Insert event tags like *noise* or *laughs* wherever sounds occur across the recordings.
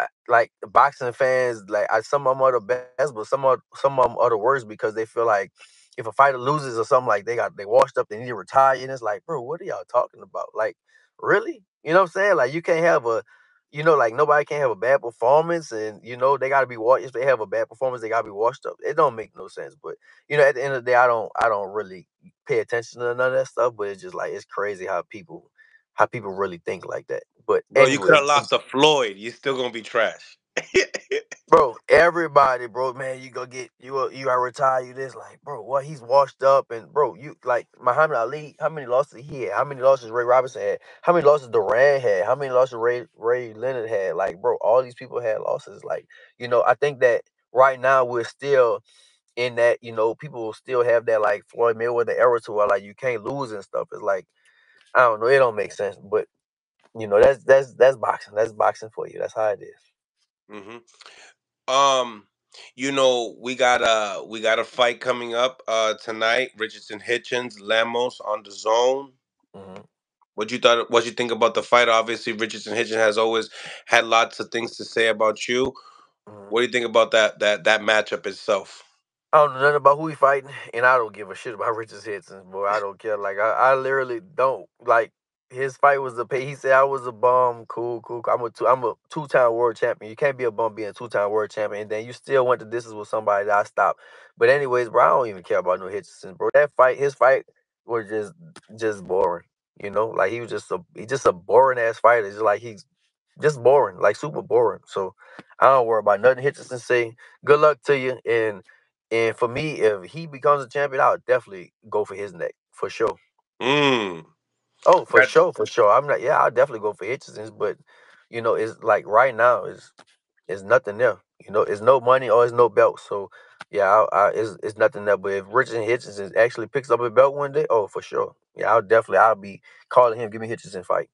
I- like boxing fans, like I, some of them are the best, but some are some of them are the worst because they feel like if a fighter loses or something like they got they washed up, they need to retire, and it's like, bro, what are y'all talking about? Like, really? You know what I'm saying? Like, you can't have a, you know, like nobody can have a bad performance, and you know they got to be washed. If they have a bad performance, they got to be washed up. It don't make no sense. But you know, at the end of the day, I don't, I don't really pay attention to none of that stuff. But it's just like it's crazy how people, how people really think like that. But Bro, you could have lost to Floyd. You're still gonna be trash. *laughs* bro, everybody, bro, man, you go get you a- you gotta retire you this, like, bro, what he's washed up and bro, you like Muhammad Ali, how many losses he had? How many losses Ray Robinson had? How many losses Duran had? How many losses Ray Ray Leonard had? Like, bro, all these people had losses. Like, you know, I think that right now we're still in that, you know, people still have that like Floyd Mayweather era to where like you can't lose and stuff. It's like, I don't know, it don't make sense. But you know, that's that's that's boxing. That's boxing for you. That's how it is. hmm Um, you know, we got a we got a fight coming up uh tonight. Richardson Hitchins, Lemos on the zone. hmm What you thought? What you think about the fight? Obviously, Richardson Hitchins has always had lots of things to say about you. hmm What do you think about that that that matchup itself? I don't know nothing about who he fighting, and I don't give a shit about *laughs* Richard Hitson, boy. I *laughs* don't care. Like I, I literally don't like his fight was a pay. He said I was a bum. Cool, cool. I'm a two. I'm a two time world champion. You can't be a bum being a two time world champion, and then you still went to distance with somebody that I stopped. But anyways, bro, I don't even care about no Hitchison, bro. That fight, his fight was just just boring. You know, like he was just a he just a boring ass fighter. Just like he's just boring, like super boring. So I don't worry about nothing Hitchison say. Good luck to you. And and for me, if he becomes a champion, I'll definitely go for his neck for sure. Mm. Oh, for That- sure, for sure. I'm not. Yeah, I'll definitely go for Hitchison's, but you know, it's like right now is is nothing there. You know, it's no money or it's no belt. So yeah, I, I, it's it's nothing there. But if Richardson Hitchison actually picks up a belt one day, oh, for sure. Yeah, I'll definitely. I'll be calling him. Give me Hitchison fight.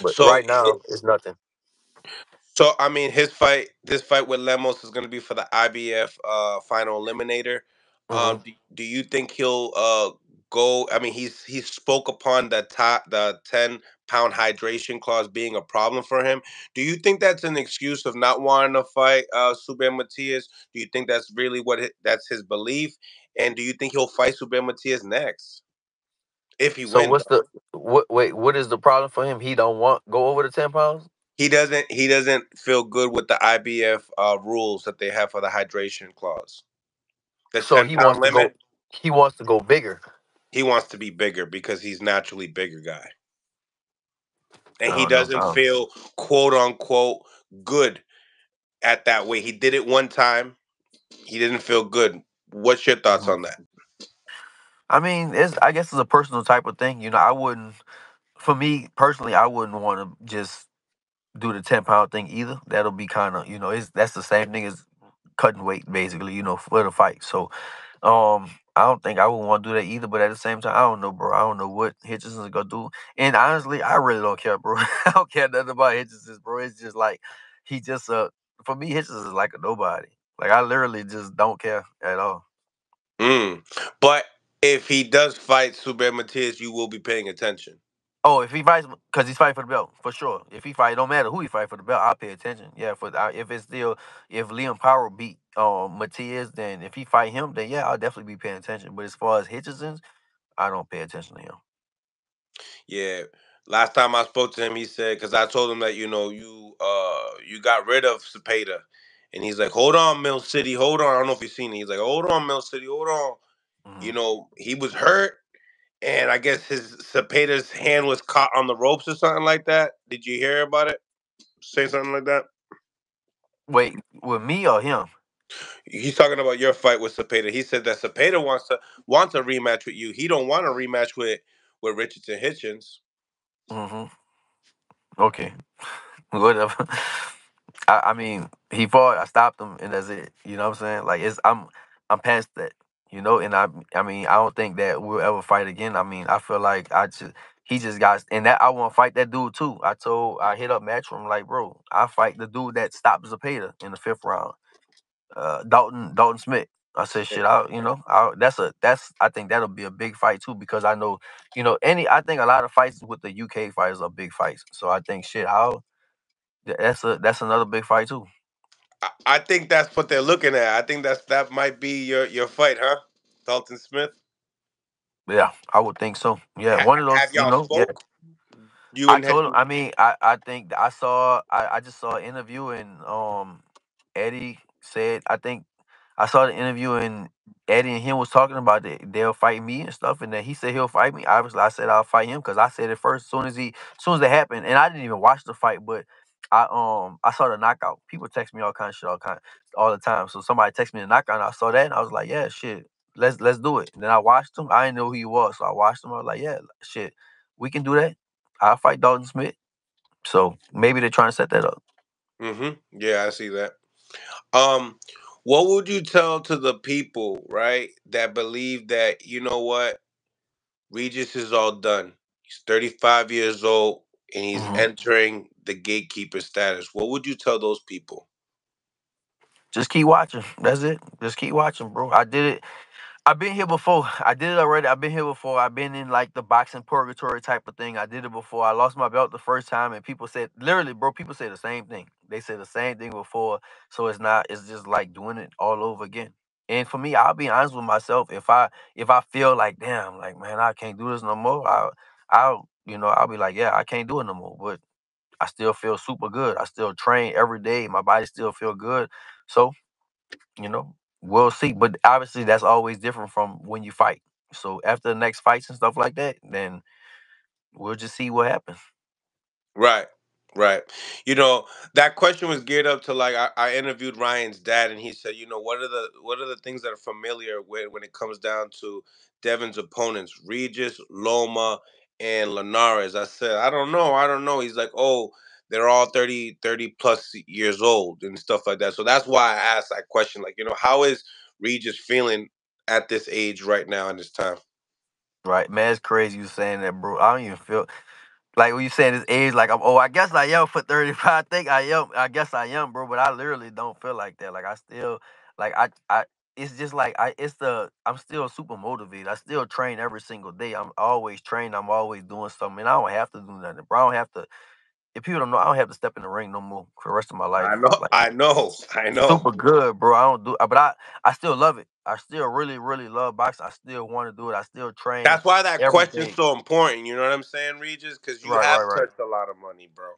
But So right now, it's nothing. So I mean, his fight, this fight with Lemos is going to be for the IBF uh, final eliminator. hmm Um, do, do you think he'll uh, go? I mean, he's he spoke upon the top the ten pound hydration clause being a problem for him. Do you think that's an excuse of not wanting to fight uh, Subriel Matias? Do you think that's really what that's his belief? And do you think he'll fight Subriel Matias next if he So wins? what's the what? Wait, what is the problem for him? He don't want go over the ten pounds. He doesn't. He doesn't feel good with the IBF uh, rules that they have for the hydration clause. The So he wants to go. limit. He wants to go bigger. He wants to be bigger because he's naturally bigger guy, and he know. Doesn't feel quote unquote good at that weight. He did it one time. He didn't feel good. What's your thoughts Mhm. on that? I mean, it's I guess it's a personal type of thing. You know, I wouldn't. For me personally, I wouldn't want to just do the ten pound thing either. That'll be kind of you know, it's that's the same thing as cutting weight basically. You know, for the fight. So, um, I don't think I would want to do that either. But at the same time, I don't know, bro. I don't know what Hitchison's gonna do. And honestly, I really don't care, bro. *laughs* I don't care nothing about Hitchison's, bro. It's just like he just uh for me, Hitchison is like a nobody. Like I literally just don't care at all. Mm. But if he does fight Subriel Matias, you will be paying attention. Oh, if he fights, because he's fighting for the belt, for sure. If he fight, it don't matter who he fight for the belt, I'll pay attention. Yeah, for uh, if it's still if Liam Paro beat um Matias, then if he fight him, then yeah, I'll definitely be paying attention. But as far as Hitchison's, I don't pay attention to him. Yeah. Last time I spoke to him, he said because I told him that you know you uh you got rid of Zepeda, and he's like, "Hold on, Mill City, hold on." I don't know if you've seen it. He's like, "Hold on, Mill City, hold on." Mhm. You know, he was hurt, and I guess his Zepeda's hand was caught on the ropes or something like that. Did you hear about it? Say something like that. Wait, with me or him? He's talking about your fight with Zepeda. He said that Zepeda wants to wants a rematch with you. He don't want a rematch with with Richardson Hitchins. hmm Okay, *laughs* whatever. I, I mean, he fought. I stopped him, and that's it. You know what I'm saying? Like it's I'm I'm past that. You know, and I I mean I don't think that we'll ever fight again. I mean I feel like I just he just got and that I want to fight that dude too. I told I hit up Matchroom like bro, I fight the dude that stopped Zapata in the fifth round, uh, Dalton Dalton Smith. I said shit out. You know, I, that's a that's I think that'll be a big fight too because I know you know any I think a lot of fights with the UK fighters are big fights. So I think shit I'll that's a that's another big fight too. I, I think that's what they're looking at. I think that's that might be your your fight, huh? Dalton Smith. Yeah, I would think so. Yeah, one of those. Have You y'all know, yeah. spoke? You I and told him. I mean, I I think I saw. I I just saw an interview and um, Eddie said. I think I saw the interview and Eddie and him was talking about that they'll fight me and stuff, and then he said he'll fight me. Obviously, I said I'll fight him because I said it first. As soon as he, as soon as it happened, and I didn't even watch the fight, but I um I saw the knockout. People text me all kind of shit all kind all the time. So somebody text me the knockout, and I saw that, and I was like, yeah, shit, let's let's do it. And then I watched him. I didn't know who he was, so I watched him. I was like, yeah, shit, we can do that. I'll fight Dalton Smith. So maybe they're trying to set that up. Mm-hmm. Yeah, I see that. Um, what would you tell to the people, right, that believe that you know what, Regis is all done. He's 35 years old and he's Mhm. entering the gatekeeper status. What would you tell those people? Just keep watching. That's it. Just keep watching, bro. I did it. I've been here before. I did it already. I've been here before. I've been in like the boxing purgatory type of thing. I did it before. I lost my belt the first time, and people said, literally, bro, people say the same thing. They say the same thing before. So it's not, it's just like doing it all over again. And for me, I'll be honest with myself. If I if I feel like, damn, like man, I can't do this no more, I'll I'll you know, I'll be like, yeah, I can't do it no more. But I still feel super good. I still train every day. My body still feel good. So, you know, we'll see. But obviously that's always different from when you fight. So after the next fights and stuff like that, then we'll just see what happens. Right, right. You know, that question was geared up to like I, I interviewed Ryan's dad, and he said, you know, what are the what are the things that are familiar with when it comes down to Devin's opponents, Regis, Loma, and Linares. I said, I don't know, I don't know. He's like, oh, they're all 30, 30 plus years old and stuff like that. So that's why I asked that question. Like, you know, how is Regis feeling at this age right now in this time? Right, man, it's crazy you saying that, bro. I don't even feel like when you saying this age, like I'm. Oh, I guess I am for 35. *laughs* I think I am. I guess I am, bro. But I literally don't feel like that. Like I still, like I, I. It's just like I. It's the. I'm still super motivated. I still train every single day. I'm always training. I'm always doing something. And I don't have to do nothing, bro. I don't have to. If people don't know, I don't have to step in the ring no more for the rest of my life. I know, Like I know, *laughs* I know. super good, bro. I don't do, but I. I still love it. I still really, really love boxing. I still want to do it. I still train. That's why that every question's day. so important. You know what I'm saying, Regis? Because you Right, have right, right. touched a lot of money, bro.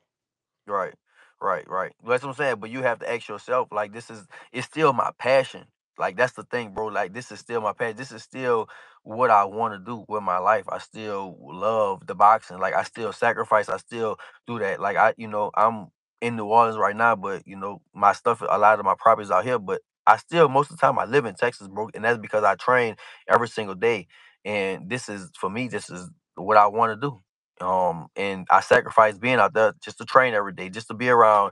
Right, right, right. That's what I'm saying. But you have to ask yourself, like, this is it's still my passion. Like that's the thing, bro. Like this is still my passion. This is still what I want to do with my life. I still love the boxing. Like I still sacrifice. I still do that. Like I, you know, I'm in New Orleans right now, but you know, my stuff, a lot of my properties out here. But I still most of the time I live in Texas, bro, and that's because I train every single day. And this is for me. This is what I want to do um and i sacrifice being out there just to train every day just to be around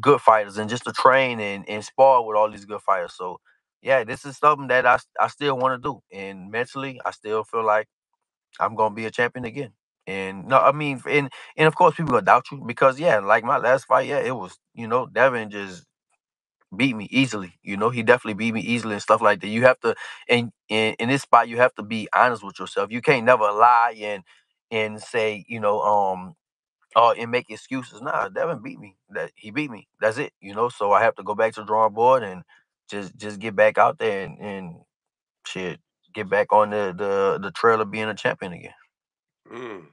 good fighters and just to train and, and spar with all these good fighters so yeah this is something that I I still want to do and mentally i still feel like i'm gonna be a champion again and no i mean and and of course people gonna doubt you because yeah like my last fight yeah it was you know devin just beat me easily you know he definitely beat me easily and stuff like that you have to and in, in this spot you have to be honest with yourself you can't never lie and and say you know um Oh, and make excuses. Nah, Devin beat me. That he beat me. That's it. You know, so I have to go back to the drawing board and just just get back out there and, and shit, get back on the, the the trail of being a champion again. Mm.